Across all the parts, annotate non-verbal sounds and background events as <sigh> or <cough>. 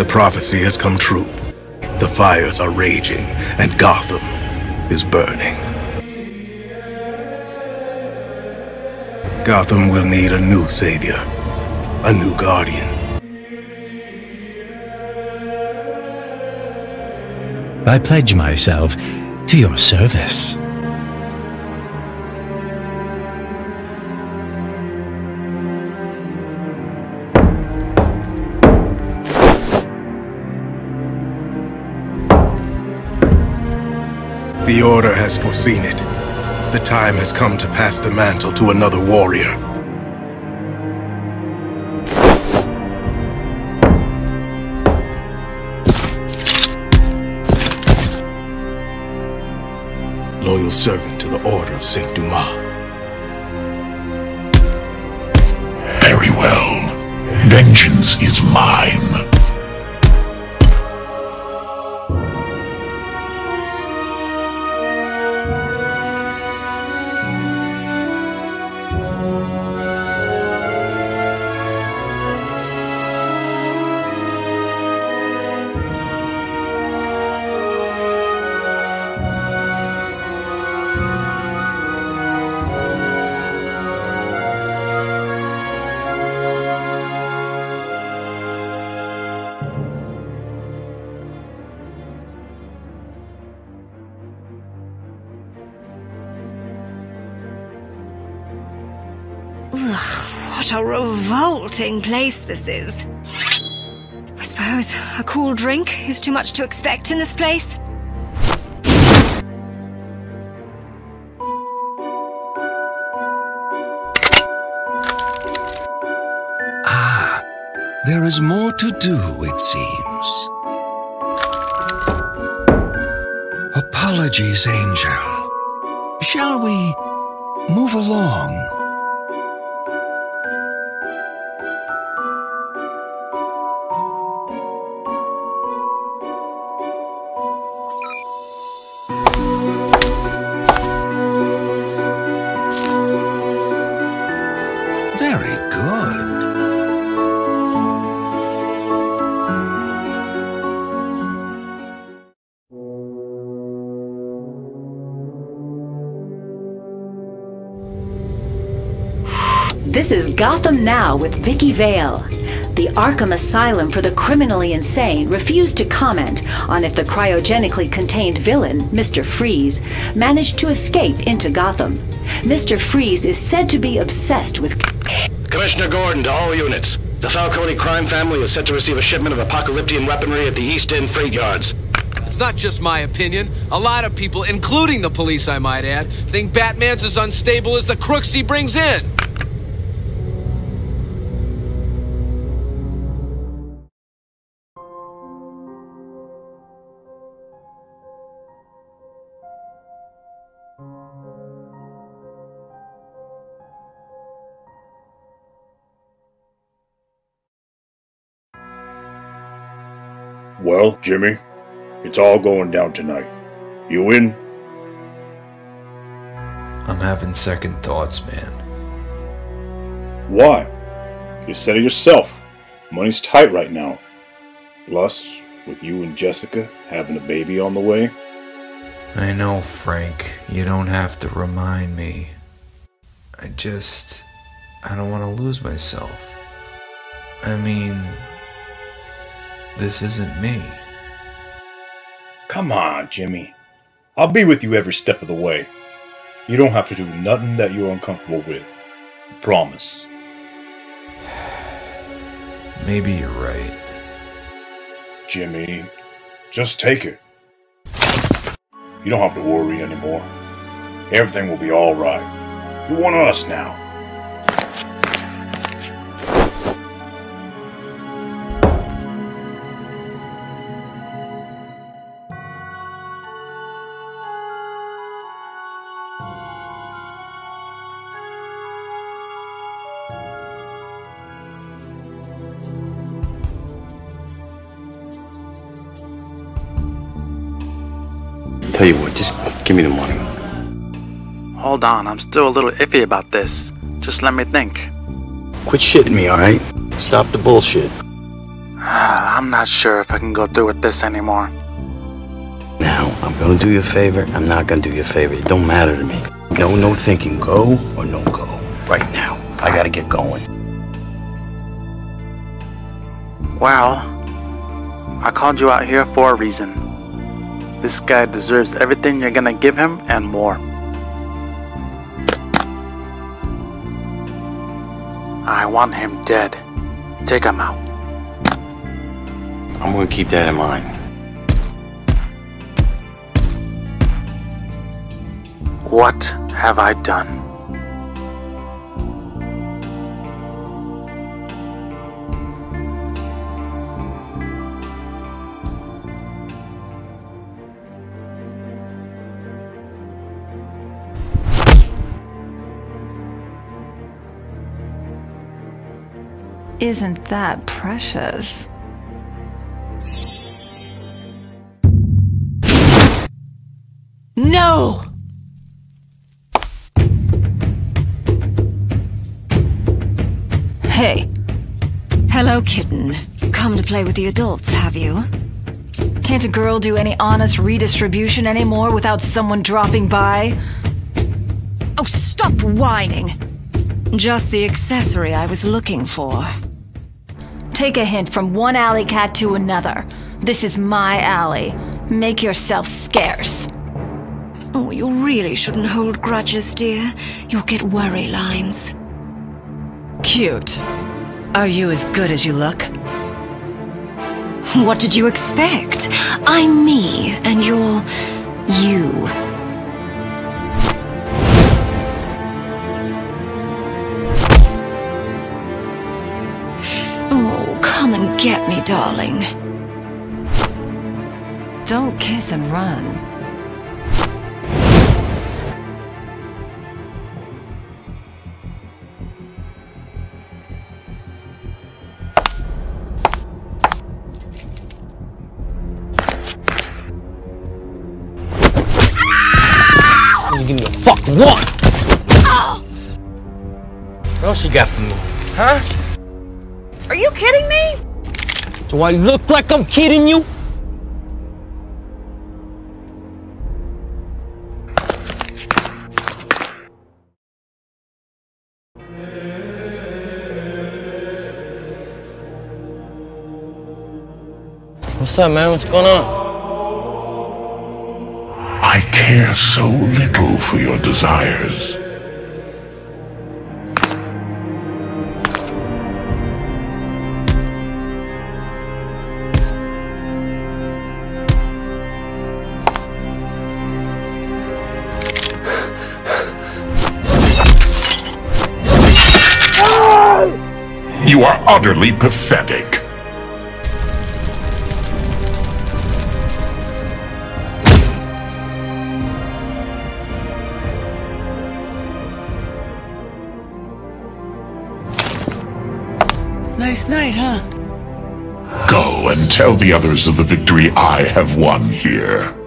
The prophecy has come true. The fires are raging, and Gotham is burning. Gotham will need a new savior, a new guardian. I pledge myself to your service. The Order has foreseen it. The time has come to pass the mantle to another warrior. Loyal servant to the Order of Saint Dumas. Very well. Vengeance is mine. A revolting place this is. I suppose a cool drink is too much to expect in this place? Ah, there is more to do, it seems. Apologies, Angel. Shall we move along? This is Gotham Now with Vicky Vale. The Arkham Asylum for the Criminally Insane refused to comment on if the cryogenically contained villain, Mr. Freeze, managed to escape into Gotham. Mr. Freeze is said to be obsessed with. Commissioner Gordon to all units. The Falcone crime family is set to receive a shipment of apocalyptic weaponry at the East End freight yards. It's not just my opinion. A lot of people, including the police, I might add, think Batman's as unstable as the crooks he brings in. Well, Jimmy, it's all going down tonight. You in? I'm having second thoughts, man. Why? You said it yourself. Money's tight right now. Plus, with you and Jessica having a baby on the way. I know, Frank. You don't have to remind me. I just. I don't want to lose myself. I mean. This isn't me. Come on, Jimmy. I'll be with you every step of the way. You don't have to do nothing that you're uncomfortable with. Promise. <sighs> Maybe you're right. Jimmy, just take it. You don't have to worry anymore. Everything will be alright. You're one of us now. Tell you what, just give me the money. Hold on, I'm still a little iffy about this. Just let me think. Quit shitting me, alright? Stop the bullshit. <sighs> I'm not sure if I can go through with this anymore. Now, I'm gonna do you a favor. I'm not gonna do you a favor. It don't matter to me. No, no thinking. Go or no go. Right now. I gotta get going. Well, I called you out here for a reason. This guy deserves everything you're gonna give him and more. I want him dead. Take him out. I'm gonna keep that in mind. What have I done? Isn't that precious? No! Hey. Hello, kitten. Come to play with the adults, have you? Can't a girl do any honest redistribution anymore without someone dropping by? Oh, stop whining! Just the accessory I was looking for. Take a hint from one alley cat to another. This is my alley. Make yourself scarce. Oh, you really shouldn't hold grudges, dear. You'll get worry lines. Cute. Are you as good as you look? What did you expect? I'm me, and you're you. Me, darling. Don't kiss and run. You give me a fucking one. Oh. What else you got for me? Huh? Are you kidding me? Do I look like I'm kidding you? What's up, man? What's going on? I care so little for your desires. Utterly pathetic. Nice night, huh? Go and tell the others of the victory I have won here.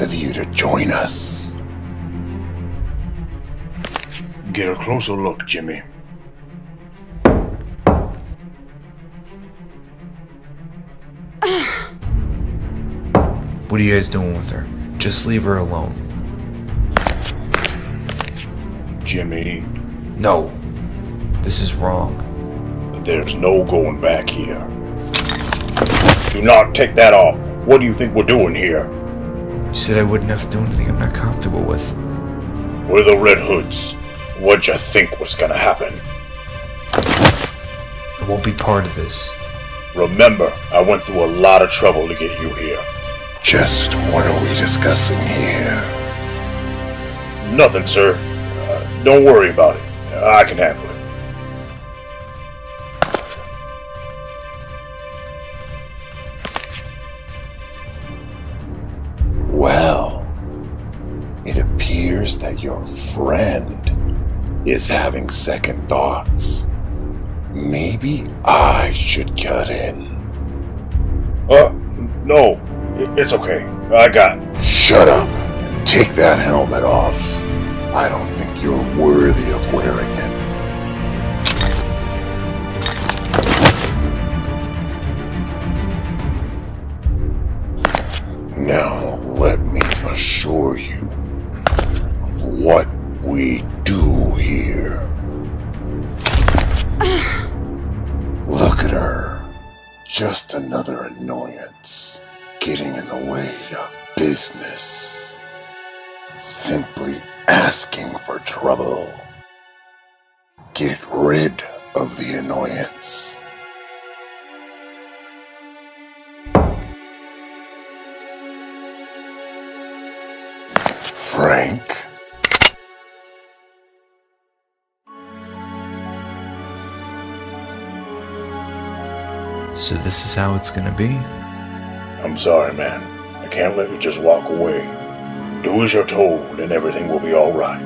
Nice of you to join us. Get a closer look, Jimmy. What are you guys doing with her? Just leave her alone. Jimmy, No. This is wrong. there's no going back here. Do not take that off. What do you think we're doing here? You said I wouldn't have to do anything I'm not comfortable with. We're the Red Hoods. What'd you think was gonna happen? I won't be part of this. Remember, I went through a lot of trouble to get you here. Just what are we discussing here? Nothing, sir. Uh, don't worry about it. I can handle it. Is having second thoughts. Maybe I should cut in. Uh, no. It's okay. I got it. Shut up and take that helmet off. I don't think you're worthy of wearing it. Now, let me assure you of what we Just another annoyance getting in the way of business. Simply asking for trouble. Get rid of the annoyance. Frank. So this is how it's gonna be? I'm sorry, man. I can't let you just walk away. Do as you're told, and everything will be alright.